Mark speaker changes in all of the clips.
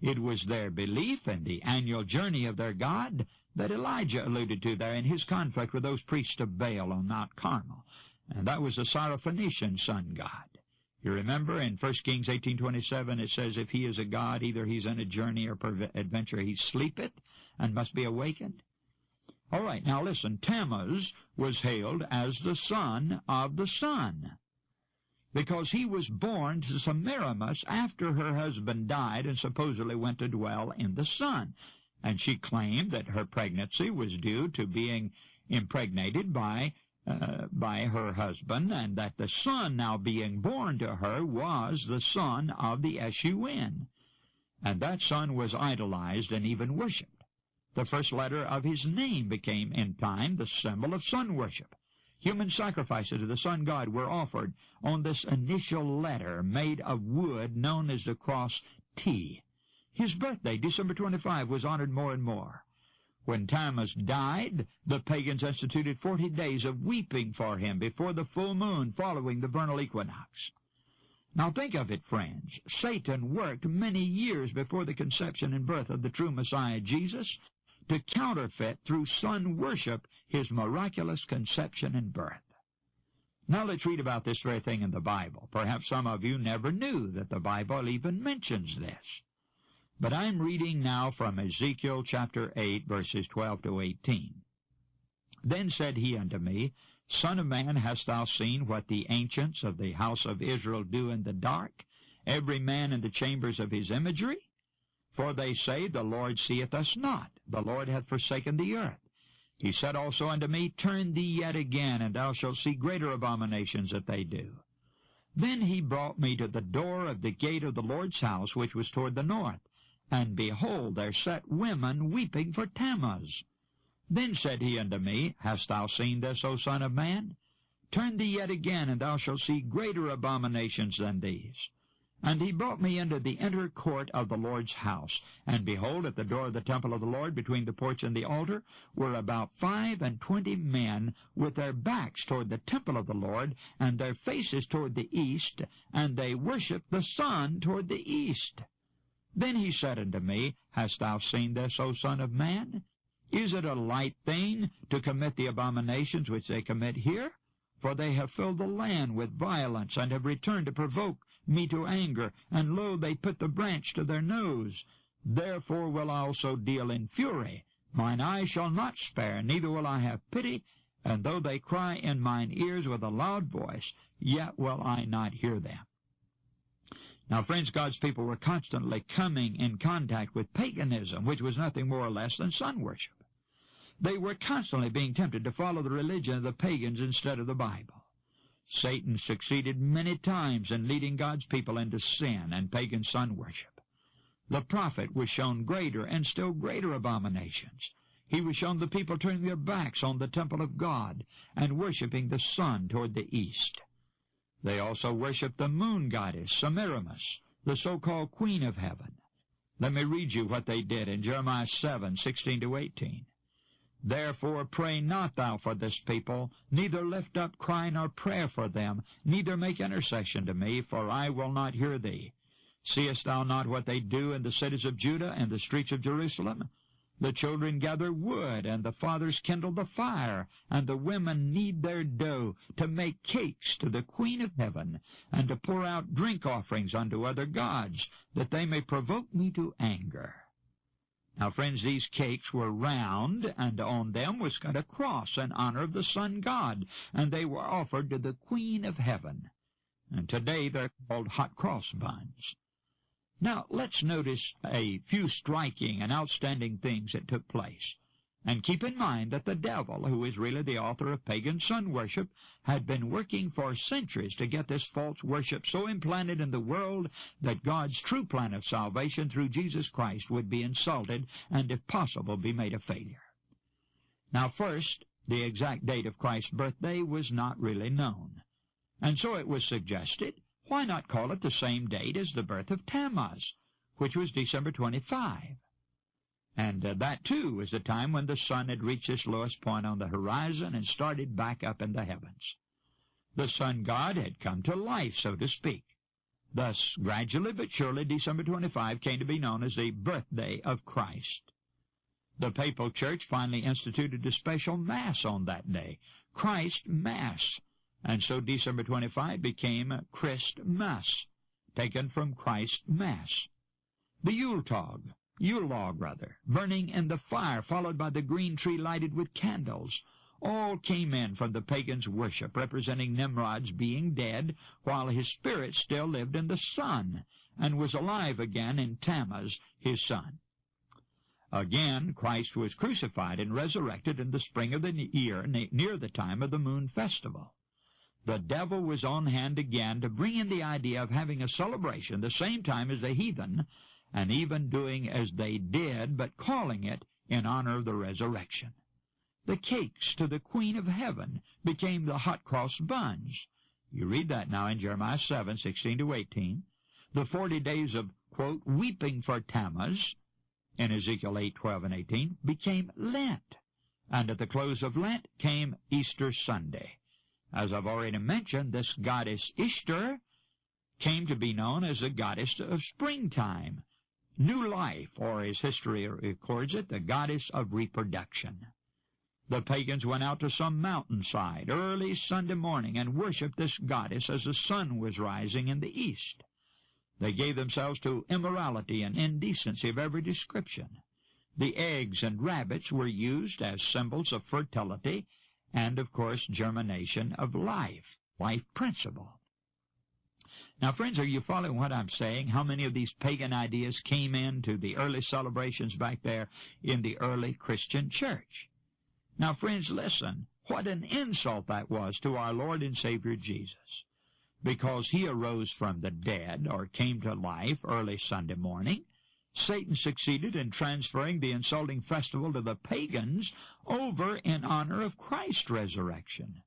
Speaker 1: It was their belief in the annual journey of their God that Elijah alluded to there in his conflict with those priests of Baal on Mount Carmel, and that was the Syrophoenician sun god. You remember in 1 Kings 18.27 it says, If he is a god, either he's in a journey or adventure, he sleepeth and must be awakened. All right, now listen. Tammuz was hailed as the son of the sun because he was born to Semiramis after her husband died and supposedly went to dwell in the sun. And she claimed that her pregnancy was due to being impregnated by uh, by her husband, and that the son now being born to her was the son of the S-U-N. And that son was idolized and even worshipped. The first letter of his name became in time the symbol of sun worship. Human sacrifices to the sun god were offered on this initial letter made of wood known as the cross T. His birthday, December 25, was honored more and more. When Tammuz died, the pagans instituted forty days of weeping for him before the full moon following the vernal equinox. Now think of it, friends. Satan worked many years before the conception and birth of the true Messiah Jesus to counterfeit through sun worship his miraculous conception and birth. Now let's read about this very thing in the Bible. Perhaps some of you never knew that the Bible even mentions this. But I'm reading now from Ezekiel chapter 8 verses 12 to 18. Then said he unto me, Son of man, hast thou seen what the ancients of the house of Israel do in the dark, every man in the chambers of his imagery? For they say, The Lord seeth us not, the Lord hath forsaken the earth. He said also unto me, Turn thee yet again, and thou shalt see greater abominations that they do. Then he brought me to the door of the gate of the Lord's house, which was toward the north. And behold, there sat women weeping for Tammuz. Then said he unto me, Hast thou seen this, O son of man? Turn thee yet again, and thou shalt see greater abominations than these. And he brought me into the inner court of the Lord's house. And behold, at the door of the temple of the Lord, between the porch and the altar, were about five and twenty men, with their backs toward the temple of the Lord, and their faces toward the east, and they worshipped the sun toward the east. Then he said unto me, Hast thou seen this, O son of man? Is it a light thing to commit the abominations which they commit here? For they have filled the land with violence, and have returned to provoke me to anger, and lo, they put the branch to their nose. Therefore will I also deal in fury. Mine eye shall not spare, neither will I have pity, and though they cry in mine ears with a loud voice, yet will I not hear them. Now, friends, God's people were constantly coming in contact with paganism, which was nothing more or less than sun worship. They were constantly being tempted to follow the religion of the pagans instead of the Bible. Satan succeeded many times in leading God's people into sin and pagan sun worship. The prophet was shown greater and still greater abominations. He was shown the people turning their backs on the temple of God and worshiping the sun toward the east. They also worshiped the moon goddess, Semiramis, the so-called queen of heaven. Let me read you what they did in Jeremiah 7, 16 to 18. Therefore pray not thou for this people, neither lift up cry nor prayer for them, neither make intercession to me, for I will not hear thee. Seest thou not what they do in the cities of Judah and the streets of Jerusalem? The children gather wood, and the fathers kindle the fire, and the women knead their dough, to make cakes to the Queen of Heaven, and to pour out drink offerings unto other gods, that they may provoke me to anger. Now, friends, these cakes were round, and on them was cut a cross in honor of the sun god, and they were offered to the Queen of Heaven. And today they're called hot cross buns. Now, let's notice a few striking and outstanding things that took place. And keep in mind that the devil, who is really the author of pagan sun worship, had been working for centuries to get this false worship so implanted in the world that God's true plan of salvation through Jesus Christ would be insulted and, if possible, be made a failure. Now, first, the exact date of Christ's birthday was not really known. And so it was suggested, why not call it the same date as the birth of Tammuz, which was December 25? And uh, that, too, was the time when the sun had reached its lowest point on the horizon and started back up in the heavens. The sun god had come to life, so to speak. Thus, gradually but surely, December 25 came to be known as the birthday of Christ. The papal church finally instituted a special Mass on that day, Christ Mass, and so December 25 became Christ Mass, taken from Christ Mass. The Yule Tog, Yule log rather, burning in the fire, followed by the green tree lighted with candles, all came in from the pagans' worship, representing Nimrod's being dead, while his spirit still lived in the sun, and was alive again in Tammuz, his son. Again, Christ was crucified and resurrected in the spring of the year, near the time of the moon festival. The devil was on hand again to bring in the idea of having a celebration the same time as the heathen, and even doing as they did, but calling it in honor of the resurrection. The cakes to the Queen of Heaven became the hot cross buns. You read that now in Jeremiah 7, 16 to 18. The forty days of, quote, weeping for Tammuz, in Ezekiel 8, 12, and 18, became Lent. And at the close of Lent came Easter Sunday. As I've already mentioned, this goddess Ishtar came to be known as the goddess of springtime, new life, or as history records it, the goddess of reproduction. The pagans went out to some mountainside early Sunday morning and worshipped this goddess as the sun was rising in the east. They gave themselves to immorality and indecency of every description. The eggs and rabbits were used as symbols of fertility and, of course, germination of life, life principle. Now, friends, are you following what I'm saying? How many of these pagan ideas came into the early celebrations back there in the early Christian church? Now, friends, listen. What an insult that was to our Lord and Savior Jesus because he arose from the dead or came to life early Sunday morning, Satan succeeded in transferring the insulting festival to the pagans over in honor of Christ's resurrection.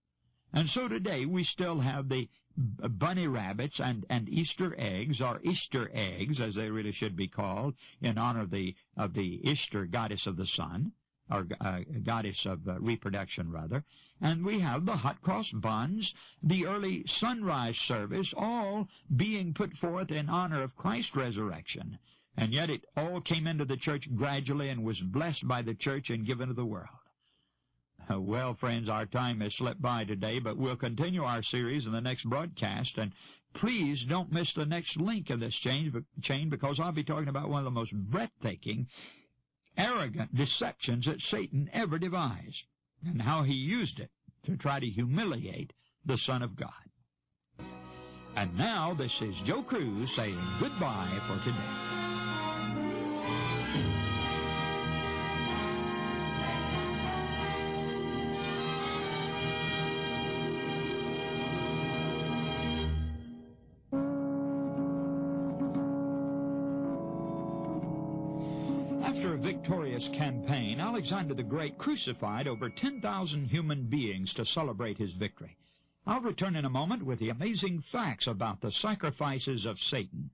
Speaker 1: And so today we still have the bunny rabbits and, and Easter eggs, or Ishtar eggs, as they really should be called, in honor of the, of the Easter goddess of the sun or uh, goddess of uh, reproduction rather, and we have the hot cross buns, the early sunrise service, all being put forth in honor of Christ's resurrection. And yet it all came into the church gradually and was blessed by the church and given to the world. Well, friends, our time has slipped by today, but we'll continue our series in the next broadcast. And please don't miss the next link in this chain, chain because I'll be talking about one of the most breathtaking arrogant deceptions that Satan ever devised, and how he used it to try to humiliate the Son of God. And now this is Joe Crews saying goodbye for today. Victorious campaign, Alexander the Great crucified over 10,000 human beings to celebrate his victory. I'll return in a moment with the amazing facts about the sacrifices of Satan.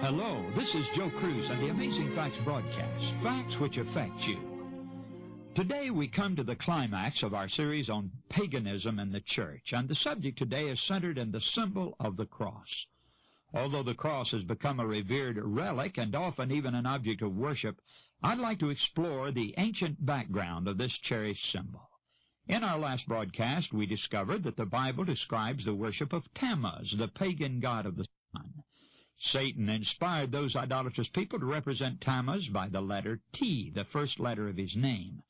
Speaker 1: Hello, this is Joe Crews and the Amazing Facts broadcast, facts which affect you. Today we come to the climax of our series on paganism in the church, and the subject today is centered in the symbol of the cross. Although the cross has become a revered relic and often even an object of worship, I'd like to explore the ancient background of this cherished symbol. In our last broadcast, we discovered that the Bible describes the worship of Tammuz, the pagan god of the sun. Satan inspired those idolatrous people to represent Tammuz by the letter T, the first letter of his name.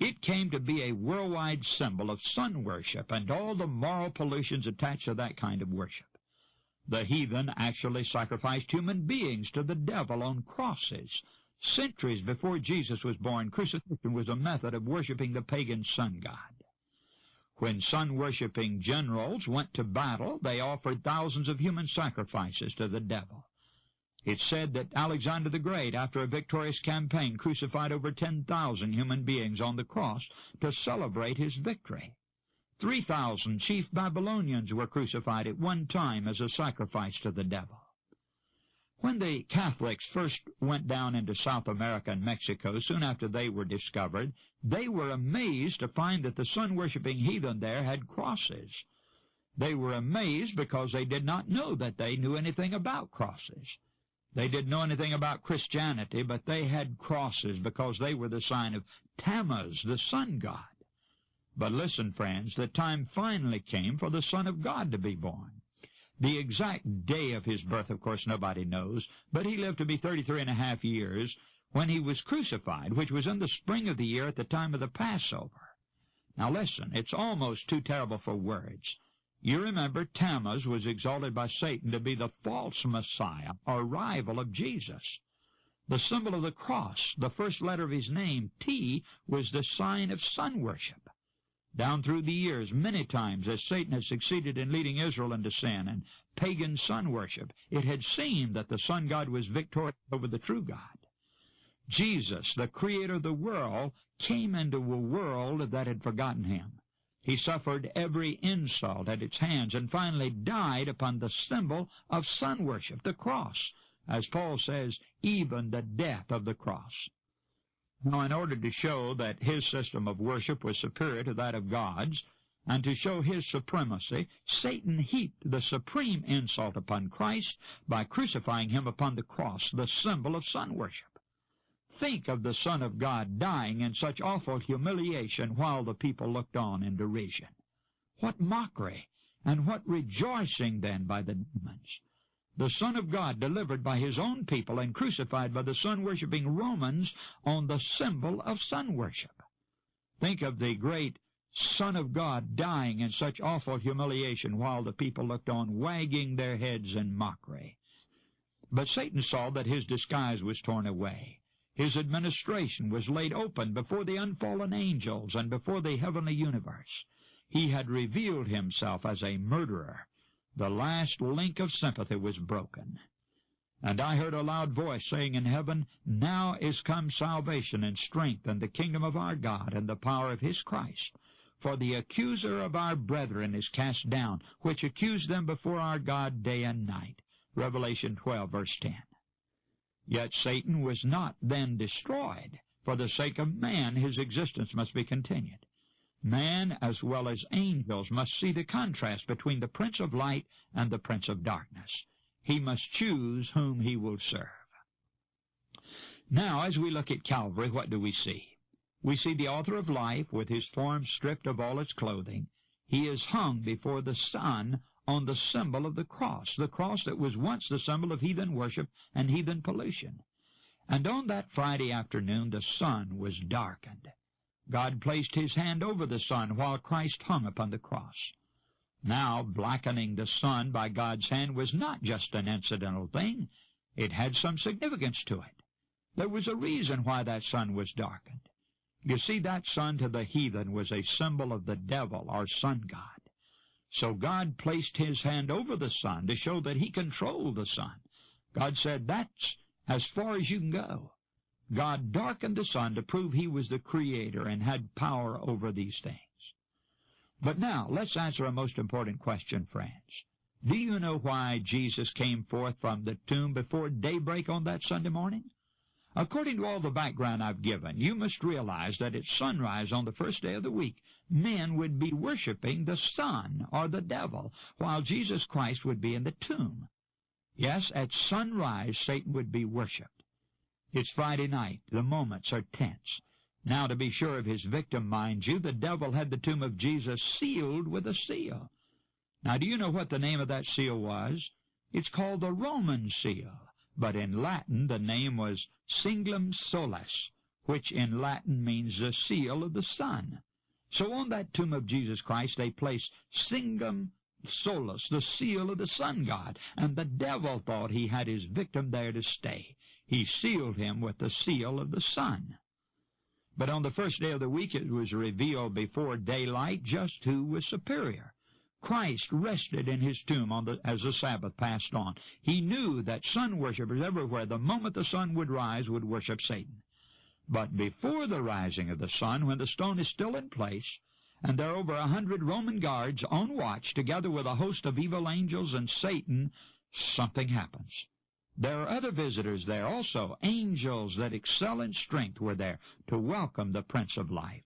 Speaker 1: It came to be a worldwide symbol of sun worship and all the moral pollutions attached to that kind of worship. The heathen actually sacrificed human beings to the devil on crosses. Centuries before Jesus was born, crucifixion was a method of worshiping the pagan sun god. When sun-worshipping generals went to battle, they offered thousands of human sacrifices to the devil. It's said that Alexander the Great, after a victorious campaign, crucified over 10,000 human beings on the cross to celebrate his victory. 3,000 chief Babylonians were crucified at one time as a sacrifice to the devil. When the Catholics first went down into South America and Mexico, soon after they were discovered, they were amazed to find that the sun-worshipping heathen there had crosses. They were amazed because they did not know that they knew anything about crosses. They didn't know anything about Christianity, but they had crosses because they were the sign of Tammuz, the sun god. But listen, friends, the time finally came for the Son of God to be born. The exact day of his birth, of course, nobody knows, but he lived to be thirty-three and a half years when he was crucified, which was in the spring of the year at the time of the Passover. Now listen, it's almost too terrible for words. You remember Tammuz was exalted by Satan to be the false Messiah or rival of Jesus. The symbol of the cross, the first letter of his name, T, was the sign of sun worship. Down through the years, many times, as Satan had succeeded in leading Israel into sin and pagan sun worship, it had seemed that the sun god was victorious over the true God. Jesus, the creator of the world, came into a world that had forgotten him. He suffered every insult at its hands and finally died upon the symbol of sun worship, the cross, as Paul says, even the death of the cross. Now, in order to show that his system of worship was superior to that of God's, and to show his supremacy, Satan heaped the supreme insult upon Christ by crucifying him upon the cross, the symbol of sun worship. Think of the Son of God dying in such awful humiliation while the people looked on in derision. What mockery, and what rejoicing then by the demons. The Son of God delivered by his own people and crucified by the sun-worshipping Romans on the symbol of sun worship. Think of the great Son of God dying in such awful humiliation while the people looked on, wagging their heads in mockery. But Satan saw that his disguise was torn away. His administration was laid open before the unfallen angels and before the heavenly universe. He had revealed himself as a murderer. The last link of sympathy was broken. And I heard a loud voice saying in heaven, Now is come salvation and strength and the kingdom of our God and the power of his Christ. For the accuser of our brethren is cast down, which accused them before our God day and night. Revelation 12, verse 10. Yet Satan was not then destroyed. For the sake of man, his existence must be continued. Man, as well as angels, must see the contrast between the Prince of Light and the Prince of Darkness. He must choose whom he will serve. Now, as we look at Calvary, what do we see? We see the author of life with his form stripped of all its clothing. He is hung before the sun on the symbol of the cross, the cross that was once the symbol of heathen worship and heathen pollution. And on that Friday afternoon the sun was darkened. God placed his hand over the sun while Christ hung upon the cross. Now, blackening the sun by God's hand was not just an incidental thing. It had some significance to it. There was a reason why that sun was darkened. You see, that sun to the heathen was a symbol of the devil, or sun god. So God placed his hand over the sun to show that he controlled the sun. God said, that's as far as you can go. God darkened the sun to prove he was the creator and had power over these things. But now, let's answer a most important question, friends. Do you know why Jesus came forth from the tomb before daybreak on that Sunday morning? According to all the background I've given, you must realize that at sunrise on the first day of the week, men would be worshiping the sun or the devil, while Jesus Christ would be in the tomb. Yes, at sunrise, Satan would be worshiped. It's Friday night. The moments are tense. Now, to be sure of his victim, mind you, the devil had the tomb of Jesus sealed with a seal. Now, do you know what the name of that seal was? It's called the Roman seal but in Latin the name was Signum Solis, which in Latin means the seal of the sun. So on that tomb of Jesus Christ they placed Signum Solis, the seal of the sun god, and the devil thought he had his victim there to stay. He sealed him with the seal of the sun. But on the first day of the week it was revealed before daylight just who was superior. Christ rested in his tomb the, as the Sabbath passed on. He knew that sun worshippers everywhere, the moment the sun would rise, would worship Satan. But before the rising of the sun, when the stone is still in place, and there are over a hundred Roman guards on watch, together with a host of evil angels and Satan, something happens. There are other visitors there also. Angels that excel in strength were there to welcome the Prince of Life.